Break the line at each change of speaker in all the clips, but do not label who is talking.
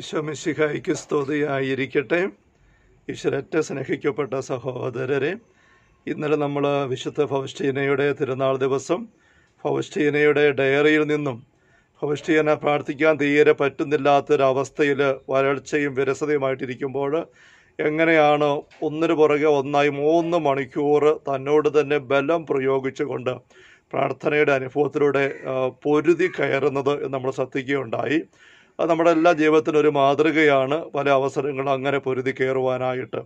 ഈശോമിശിഹായിക്ക് സ്തുതിയായിരിക്കട്ടെ. ഈശ്വരറ്റ സ്നേഹിക്കപ്പെട്ട സഹോദരരെ ഇന്നലെ നമ്മൾ വിശുദ്ധ ഫൗസ്റ്റീനയുടെ തിരുനാൾ ദിവസം ഫൗസ്റ്റീനയുടെ ഡയറിയിൽ നിന്നും ഫൗസ്റ്റീന പ്രാർത്ഥിക്കാൻ തീരെ പറ്റുന്നില്ലാത്തൊരവസ്ഥയിൽ വരൾച്ചയും വിരസതയുമായിട്ടിരിക്കുമ്പോൾ എങ്ങനെയാണ് ഒന്നിനു പുറകെ ഒന്നായി മൂന്ന് മണിക്കൂർ തന്നോട് തന്നെ ബലം പ്രയോഗിച്ചുകൊണ്ട് പ്രാർത്ഥനയുടെ അനുഭവത്തിലൂടെ പൊരുതി കയറുന്നത് നമ്മൾ ശ്രദ്ധിക്കുകയുണ്ടായി. അത് നമ്മുടെ എല്ലാ ജീവിതത്തിനും ഒരു മാതൃകയാണ്. പല അവസരങ്ങളും അങ്ങനെ പൊരുതി കയറുവാനായിട്ട്.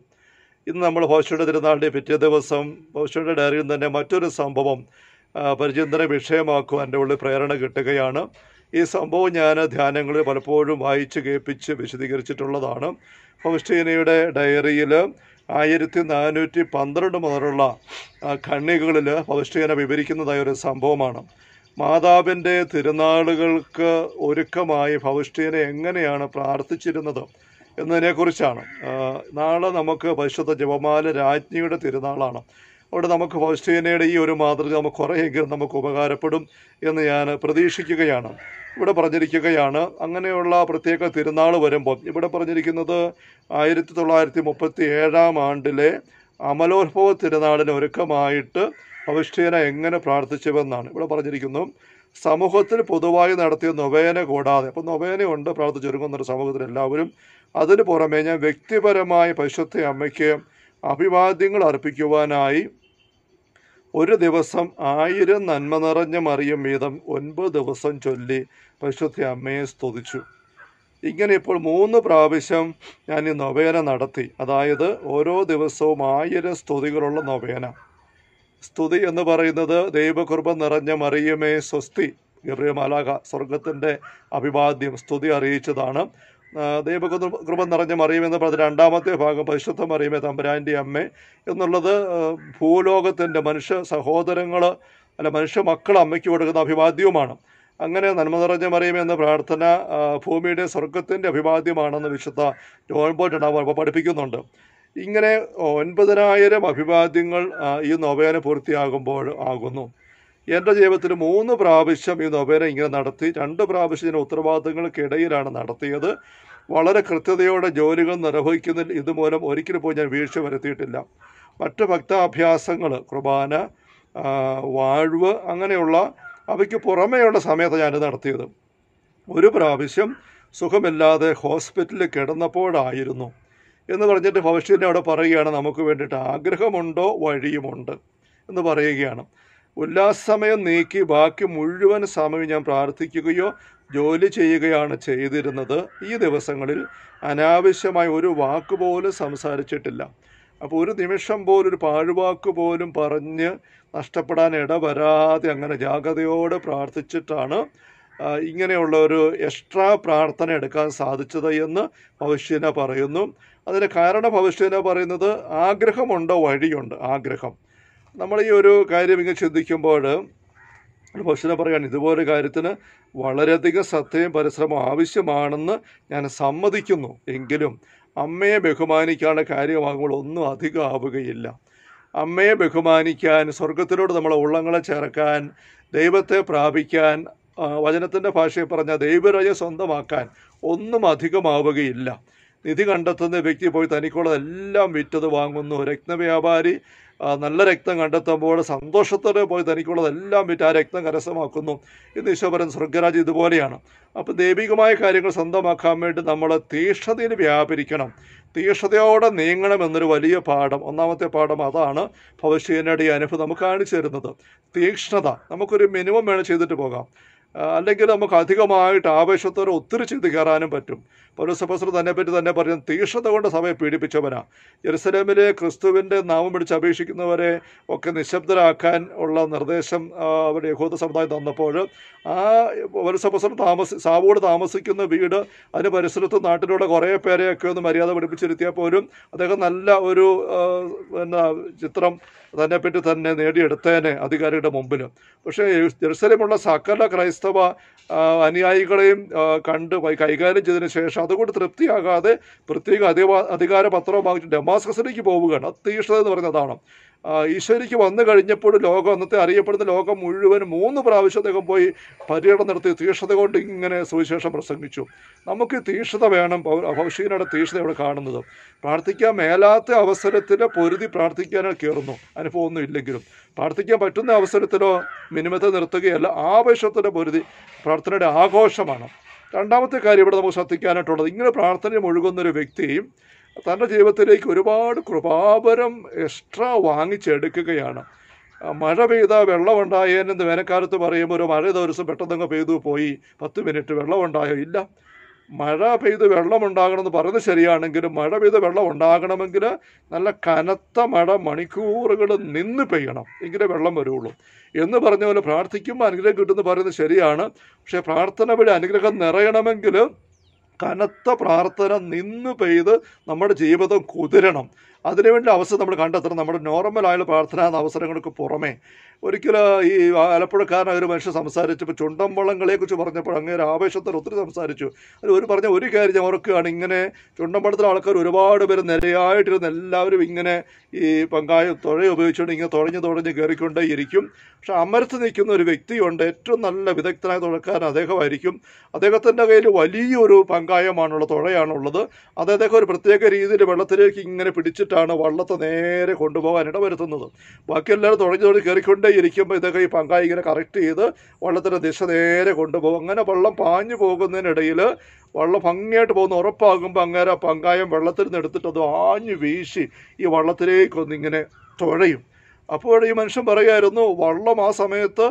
ഇന്ന് നമ്മൾ ഭവിഷ്യയുടെ തിരുനാളിന്റെ പിറ്റേ ദിവസം ഭവിഷ്യയുടെ ഡയറിയിൽ തന്നെ മറ്റൊരു സംഭവം പരിചിന്തന വിഷയമാക്കുവാൻ എന്റെ ഉള്ളിൽ പ്രേരണ കിട്ടുകയാണ്. ഈ സംഭവം ഞാൻ ധ്യാനങ്ങളിൽ പലപ്പോഴും വായിച്ച് കേൾപ്പിച്ച് വിശദീകരിച്ചിട്ടുള്ളതാണ്. ഫൗസ്റ്റീനയുടെ ഡയറിയിൽ ആയിരത്തി നാനൂറ്റി പന്ത്രണ്ട് മുതലുള്ള ആ, ഖണ്ണികകളിൽ ഫൗസ്റ്റീന വിവരിക്കുന്നതായ ഒരു സംഭവമാണ്. മാതാവിന്റെ തിരുനാളുകൾക്ക് ഒരുക്കമായി ഭവിഷ്ഠീനെ എങ്ങനെയാണ് പ്രാർത്ഥിച്ചിരുന്നത് എന്നതിനെക്കുറിച്ചാണ്. നാളെ നമുക്ക് പരിശുദ്ധ ജപമാല രാജ്ഞിയുടെ തിരുനാളാണ്. അവിടെ നമുക്ക് ഫൗസ്റ്റീനയുടെ ഈ ഒരു മാതൃക നമുക്ക് കുറേയെങ്കിലും നമുക്ക് ഉപകാരപ്പെടും എന്ന് ഞാൻ പ്രതീക്ഷിക്കുകയാണ്. ഇവിടെ പറഞ്ഞിരിക്കുകയാണ് അങ്ങനെയുള്ള പ്രത്യേക തിരുനാൾ വരുമ്പോൾ ഇവിടെ പറഞ്ഞിരിക്കുന്നത് ആയിരത്തി തൊള്ളായിരത്തി മുപ്പത്തി ഏഴാം ആണ്ടിലെ അമലോത്ഭവ തിരുനാളിന് ഒരുക്കമായിട്ട് ഫൗസ്റ്റീന എങ്ങനെ പ്രാർത്ഥിച്ചുവെന്നാണ്. ഇവിടെ പറഞ്ഞിരിക്കുന്നു സമൂഹത്തിൽ പൊതുവായി നടത്തിയ നൊവേന കൂടാതെ അപ്പോൾ നൊവേനയുണ്ട് ഒരു സമൂഹത്തിൽ എല്ലാവരും. അതിന് പുറമേ ഞാൻ വ്യക്തിപരമായി പരിശുദ്ധ അമ്മയ്ക്ക് അഭിവാദ്യങ്ങൾ അർപ്പിക്കുവാനായി ഒരു ദിവസം ആയിരം നന്മ നിറഞ്ഞ മറിയും വീതം ഒൻപത് ദിവസം ചൊല്ലി പരിശുദ്ധ അമ്മയെ സ്തുതിച്ചു. ഇങ്ങനെ ഇപ്പോൾ മൂന്ന് പ്രാവശ്യം ഞാൻ ഈ നൊവേന നടത്തി. അതായത് ഓരോ ദിവസവും ആയിരം സ്തുതികളുള്ള നൊവേന. സ്തുതി എന്ന് പറയുന്നത് ദൈവകൃപ നിറഞ്ഞ മറിയമേ സ്വസ്തി ഗബ്രിയ മാലാക സ്വർഗത്തിന്റെ അഭിവാദ്യം സ്തുതി അറിയിച്ചതാണ്. ദൈവകൃപ നിറഞ്ഞ മറിയുമെന്ന് പറഞ്ഞ രണ്ടാമത്തെ ഭാഗം പരിശുദ്ധ മറിയമേ തമ്പുരാന്റെ അമ്മ എന്നുള്ളത് ഭൂലോകത്തിന്റെ മനുഷ്യ സഹോദരങ്ങൾ അല്ല മനുഷ്യ മക്കൾ അമ്മയ്ക്ക് കൊടുക്കുന്ന അഭിവാദ്യവുമാണ്. അങ്ങനെ നന്മ നിറഞ്ഞ മറിയമേ എന്ന പ്രാർത്ഥന ഭൂമിയുടെ സ്വർഗത്തിന്റെ അഭിവാദ്യമാണെന്ന് വിശുദ്ധ ജോൺ ബോട്ട് പഠിപ്പിക്കുന്നുണ്ട്. ഇങ്ങനെ ഒൻപതിനായിരം അഭിവാദ്യങ്ങൾ ഈ നൊവേന പൂർത്തിയാകുമ്പോൾ ആകുന്നു. എന്റെ ജീവിതത്തിൽ മൂന്ന് പ്രാവശ്യം ഈ നൊവേന ഇങ്ങനെ നടത്തി രണ്ട് പ്രാവശ്യം ഇതിന് ഉത്തരവാദിത്തങ്ങൾക്കിടയിലാണ് നടത്തിയത്. വളരെ കൃത്യതയോടെ ജോലികൾ നിർവഹിക്കുന്നതിൽ ഇതുമൂലം ഒരിക്കലും പോയി ഞാൻ വീഴ്ച വരുത്തിയിട്ടില്ല. മറ്റ് ഭക്താഭ്യാസങ്ങൾ കുർബാന വാഴ്വ് അങ്ങനെയുള്ള അവയ്ക്ക് പുറമേയുള്ള സമയത്ത് ഞാൻ നടത്തിയത്. ഒരു പ്രാവശ്യം സുഖമില്ലാതെ ഹോസ്പിറ്റലിൽ കിടന്നപ്പോഴായിരുന്നു. എന്ന് പറഞ്ഞിട്ട് ഭവിഷ്യനെ അവിടെ പറയുകയാണ് നമുക്ക് വേണ്ടിയിട്ട് ആഗ്രഹമുണ്ടോ വഴിയുമുണ്ട്? എന്ന് പറയുകയാണ്. ഉല്ലാസമയം നീക്കി ബാക്കി മുഴുവൻ സമയം ഞാൻ പ്രാർത്ഥിക്കുകയോ ജോലി ചെയ്യുകയാണ് ചെയ്തിരുന്നത്. ഈ ദിവസങ്ങളിൽ അനാവശ്യമായ ഒരു വാക്കുപോലും സംസാരിച്ചിട്ടില്ല. അപ്പോൾ ഒരു നിമിഷം പോലും ഒരു പാഴ്വാക്ക് പോലും പറഞ്ഞ് നഷ്ടപ്പെടാൻ ഇടവരാതെ അങ്ങനെ ജാഗ്രതയോടെ പ്രാർത്ഥിച്ചിട്ടാണ് ഇങ്ങനെയുള്ള ഒരു എക്സ്ട്രാ പ്രാർത്ഥന എടുക്കാൻ സാധിച്ചത് എന്ന് ഭവിഷ്യന പറയുന്നു. അതിന് കാരണം ഭവിഷ്യന പറയുന്നത് ആഗ്രഹമുണ്ടോ വഴിയുണ്ട് ആഗ്രഹം. നമ്മൾ ഈ ഒരു കാര്യം ഇങ്ങനെ ചിന്തിക്കുമ്പോൾ ഭവിഷ്യന പറയുകയാണ് ഇതുപോലെ കാര്യത്തിന് വളരെയധികം ശ്രദ്ധയും പരിശ്രമം ആവശ്യമാണെന്ന് ഞാൻ സമ്മതിക്കുന്നു. എങ്കിലും അമ്മയെ ബഹുമാനിക്കാനുള്ള കാര്യമാകുമ്പോൾ ഒന്നും അധികം ആവുകയില്ല. അമ്മയെ ബഹുമാനിക്കാൻ സ്വർഗത്തിലോട് നമ്മളെ ഉള്ളങ്ങളെ ചേർക്കാൻ ദൈവത്തെ പ്രാപിക്കാൻ വചനത്തിന്റെ ഭാഷയെ പറഞ്ഞ ദൈവരാജ്യം സ്വന്തമാക്കാൻ ഒന്നും അധികമാവുകയില്ല. നിധി കണ്ടെത്തുന്ന വ്യക്തി പോയി തനിക്കുള്ളതെല്ലാം വിറ്റത് വാങ്ങുന്നു. രത്നവ്യാപാരി വ്യാപാരി നല്ല രക്തം കണ്ടെത്തുമ്പോൾ സന്തോഷത്തോടെ പോയി തനിക്കുള്ളതെല്ലാം വിറ്റ് ആ രക്തം കരസ്ഥമാക്കുന്നു. ഇന്ന് ഈശോപരൻ സ്വർഗരാജ് ഇതുപോലെയാണ്. അപ്പോൾ ദൈവികമായ കാര്യങ്ങൾ സ്വന്തമാക്കാൻ വേണ്ടി നമ്മൾ തീഷ്ണതയിൽ വ്യാപരിക്കണം. തീഷ്ണതയോടെ നീങ്ങണം എന്നൊരു വലിയ പാഠം. ഒന്നാമത്തെ പാഠം അതാണ് ഭവിഷ്യനയുടെ ഈ അനുഭവം നമുക്ക് കാണിച്ചു തരുന്നത്. തീക്ഷ്ണത നമുക്കൊരു മിനിമം വേണം ചെയ്തിട്ട് പോകാം. അല്ലെങ്കിൽ നമുക്ക് അധികമായിട്ട് ആവേശത്തോടെ ഒത്തിരി ചെയ്ത് കയറാനും പറ്റും. പൗരസഭസ്ര തന്നെ പറ്റി തന്നെ പറയും തീക്ഷണത കൊണ്ട് സഭയെ പീഡിപ്പിച്ചവനാ. ജെറുസലേമിലെ ക്രിസ്തുവിന്റെ നാമം പിടിച്ച് അപേക്ഷിക്കുന്നവരെ ഒക്കെ നിശബ്ദരാക്കാൻ ഉള്ള നിർദ്ദേശം അവരുടെ യഹൂദ സമുദായം തന്നപ്പോൾ ആ പൗരസഭസ്ര താമസി സാവോട് താമസിക്കുന്ന വീട് അതിന് പരിസരത്ത് നാട്ടിലൂടെ കുറേ പേരെയൊക്കെ ഒന്ന് മര്യാദ പഠിപ്പിച്ചിരുത്തിയാൽ പോലും അദ്ദേഹം നല്ല ഒരു എന്നാ ചിത്രം തന്നെപ്പറ്റി തന്നെ നേടിയെടുത്തേനെ അധികാരിയുടെ മുമ്പിൽ പക്ഷേ ജെറുസലേമുള്ള സകല ക്രൈസ്തവ അനുയായികളെയും കണ്ട് കൈകാര്യം ചെയ്തതിന് ശേഷം അതുകൊണ്ട് തൃപ്തിയാകാതെ പ്രത്യേക അധികാ അധികാര പത്രം വാങ്ങിച്ച് ഡെമാസ്കസിലേക്ക് പോവുകയാണ്. തീഷ്ണത എന്ന് പറയുന്നത് ഈശോയ്ക്ക് വന്നു കഴിഞ്ഞപ്പോൾ ലോകം അന്നത്തെ അറിയപ്പെടുന്ന ലോകം മുഴുവൻ മൂന്ന് പ്രാവശ്യം അദ്ദേഹം പോയി പര്യടനം നടത്തി തീക്ഷ്ണത കൊണ്ട് ഇങ്ങനെ സുവിശേഷം പ്രസംഗിച്ചു. നമുക്ക് തീക്ഷത വേണം. ഭവിഷ്യയുടെ തീക്ഷ്ണത ഇവിടെ കാണുന്നത്. പ്രാർത്ഥിക്കാൻ മേലാത്ത അവസരത്തിൽ പൊരുതി പ്രാർത്ഥിക്കാനായി കയറുന്നു. അനുഭവമൊന്നും ഇല്ലെങ്കിലും. പ്രാർത്ഥിക്കാൻ പറ്റുന്ന അവസരത്തിലോ മിനിമത്തെ നിർത്തുകയല്ല. ആവേശത്തിന്റെ പൊരുതി പ്രാർത്ഥനയുടെ ആഘോഷമാണ്. രണ്ടാമത്തെ കാര്യം ഇവിടെ നമുക്ക് ശ്രദ്ധിക്കാനായിട്ടുള്ളത്. ഇങ്ങനെ പ്രാർത്ഥനയിൽ മുഴുകുന്നൊരു വ്യക്തിയും തന്റെ ജീവിതത്തിലേക്ക് ഒരുപാട് കൃപാപരം എക്സ്ട്രാ വാങ്ങിച്ചെടുക്കുകയാണ്. മഴ പെയ്ത വെള്ളമുണ്ടായേനെന്ന് വേനൽക്കാലത്ത് പറയുമ്പോൾ ഒരു മഴ ദിവസം പെട്ടെന്നങ്ങ് പെയ്തു പോയി. പത്ത് മിനിറ്റ് വെള്ളമുണ്ടായോ ഇല്ല മഴ പെയ്ത് വെള്ളമുണ്ടാകണമെന്ന് പറയുന്നത് ശരിയാണെങ്കിലും മഴ പെയ്ത് വെള്ളം ഉണ്ടാകണമെങ്കിൽ നല്ല കനത്ത മഴ മണിക്കൂറുകൾ നിന്ന് പെയ്യണം. എങ്കിലേ വെള്ളം വരുള്ളൂ. എന്ന് പറഞ്ഞ പോലെ പ്രാർത്ഥിക്കുമ്പോൾ അനുഗ്രഹം കിട്ടുമെന്ന് പറയുന്നത് ശരിയാണ്. പക്ഷേ പ്രാർത്ഥന വഴി അനുഗ്രഹം നിറയണമെങ്കിൽ കനത്ത പ്രാർത്ഥന നിന്ന് പെയ്ത് നമ്മുടെ ജീവിതം കുതിരണം. അതിനുവേണ്ടി അവസരം നമ്മൾ കണ്ടെത്തണം. നമ്മുടെ നോർമലായുള്ള പ്രാർത്ഥനാ അവസരങ്ങൾക്ക് പുറമേ ഒരിക്കലും ഈ ആലപ്പുഴക്കാരൻ ഒരു മനുഷ്യൻ സംസാരിച്ചപ്പോൾ ചുണ്ടം വള്ളങ്ങളെക്കുറിച്ച് പറഞ്ഞപ്പോൾ അങ്ങേരെ ആവേശത്തിൽ ഒത്തിരി സംസാരിച്ചു. അതിൽ ഒരു പറഞ്ഞ ഒരു കാര്യം ഞാൻ ഓർക്കുകയാണ്. ഇങ്ങനെ ചുണ്ടമ്പളത്തിലെ ആൾക്കാർ ഒരുപാട് പേര് നിരയായിട്ടിരുന്ന് എല്ലാവരും ഇങ്ങനെ ഈ പങ്കായ തുഴ ഉപയോഗിച്ചുകൊണ്ട് ഇങ്ങനെ തുഴഞ്ഞ് തുഴഞ്ഞ് കയറിക്കൊണ്ടേ ഇരിക്കും പക്ഷെ അമരത്ത് നിൽക്കുന്ന ഒരു വ്യക്തിയുണ്ട്. ഏറ്റവും നല്ല വിദഗ്ധനായ തുഴക്കാരൻ അദ്ദേഹമായിരിക്കും. അദ്ദേഹത്തിന്റെ കയ്യിൽ വലിയൊരു പങ്കായമാണുള്ളത് തുഴയാണുള്ളത്. അത് അദ്ദേഹം ഒരു പ്രത്യേക രീതിയിൽ വെള്ളത്തിലേക്ക് ഇങ്ങനെ പിടിച്ചിട്ടാണ് വള്ളത്തെ നേരെ കൊണ്ടുപോകാൻ ഇടവരുത്തുന്നത്. ബാക്കി എല്ലാവരും തുടങ്ങി തുഴഞ്ഞ് കയറിക്കൊണ്ടേ ഇരിക്കുമ്പോൾ ഇതൊക്കെ ഈ പങ്കായ ഇങ്ങനെ കറക്റ്റ് ചെയ്ത് വള്ളത്തിന്റെ ദിശ നേരെ കൊണ്ടുപോകും. അങ്ങനെ വള്ളം പാഞ്ഞു പോകുന്നതിനിടയിൽ വള്ളം ഭംഗിയായിട്ട് പോകുന്ന ഉറപ്പാകുമ്പോൾ അങ്ങേരെ പങ്കായം വെള്ളത്തിൽ നിന്ന് എടുത്തിട്ട് അത് ആഞ്ഞു വീശി ഈ വള്ളത്തിലേക്കൊന്നിങ്ങനെ തുഴയും. അപ്പോൾ ഈ മനുഷ്യൻ പറയുമായിരുന്നു വള്ളം ആ സമയത്ത്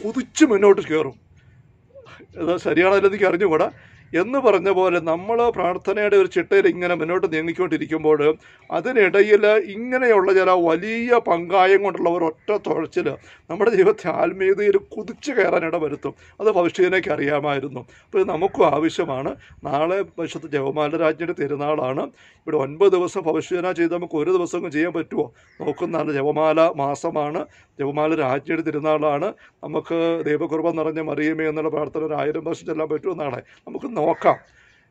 കുതിച്ച് മുന്നോട്ട് കയറും ഇത് ശരിയാണല്ലോ എനിക്ക് അറിഞ്ഞുകൂടാ എന്ന് പറഞ്ഞ പോലെ നമ്മൾ പ്രാർത്ഥനയുടെ ഒരു ചിട്ടയിൽ ഇങ്ങനെ മുന്നോട്ട് നീങ്ങിക്കൊണ്ടിരിക്കുമ്പോൾ അതിനിടയിൽ ഇങ്ങനെയുള്ള ചില വലിയ പങ്കായം കൊണ്ടുള്ള ഒരു ഒറ്റ തുഴച്ചിൽ നമ്മുടെ ജീവിതത്തെ ആത്മീയതയിൽ കുതിച്ചു കയറാനിട വരുത്തും അത് ഭവിഷ്യനേക്ക് അറിയാമായിരുന്നു. അപ്പോൾ ഇത് നമുക്കും ആവശ്യമാണ്. നാളെ വിശുദ്ധ ജവമാല തിരുനാളാണ്. ഇവിടെ ഒൻപത് ദിവസം ഭവിഷ്യന ചെയ്ത് നമുക്ക് ഒരു ദിവസം ചെയ്യാൻ പറ്റുമോ? നോക്കുന്നതാണ് ജവമാല മാസമാണ്. ജവമാല രാജ്ഞിയുടെ തിരുനാളാണ്. നമുക്ക് ദൈവകൃപ നിറഞ്ഞ മറിയമേ എന്നുള്ള പ്രാർത്ഥന ഒരു ആയിരം വർഷം ചെല്ലാൻ പറ്റുമെന്നാണ്. നമുക്ക് നോക്കാം.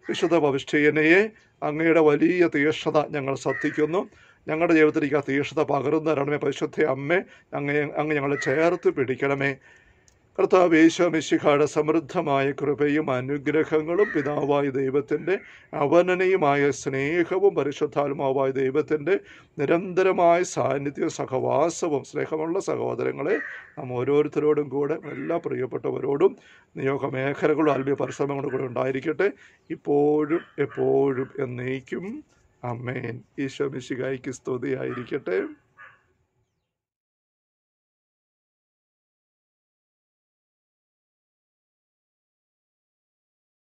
വിശുദ്ധ ഭവിഷ്ഠയനയെ അങ്ങയുടെ വലിയ തീക്ഷ്ണത ഞങ്ങൾ ശ്രദ്ധിക്കുന്നു. ഞങ്ങളുടെ ജീവിതത്തിലേക്ക് ആ തീക്ഷ്ണത പകർന്നു തരണമേ പരിശുദ്ധ അമ്മേ അങ്ങ് അങ്ങ് ഞങ്ങളെ ചേർത്ത് പിടിക്കണമേ. കർത്താവ് യേശോമിശിഖായുടെ സമൃദ്ധമായ കൃപയും അനുഗ്രഹങ്ങളും പിതാവായ ദൈവത്തിന്റെ അവനനയുമായ സ്നേഹവും പരിശുദ്ധാത്മാവായ ദൈവത്തിന്റെ നിരന്തരമായ സാന്നിധ്യവും സഹവാസവും സ്നേഹമുള്ള സഹോദരങ്ങളെ നാം ഓരോരുത്തരോടും കൂടെ എല്ലാ പ്രിയപ്പെട്ടവരോടും നിയോഗ മേഖലകളും ആത്മീയ പരിശ്രമങ്ങളും കൂടെ ഉണ്ടായിരിക്കട്ടെ. ഇപ്പോഴും എപ്പോഴും എന്നേക്കും. അമ്മേൻ ഈശോ മിശിഹായിക്ക് സ്തുതിയായിരിക്കട്ടെ.